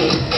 you.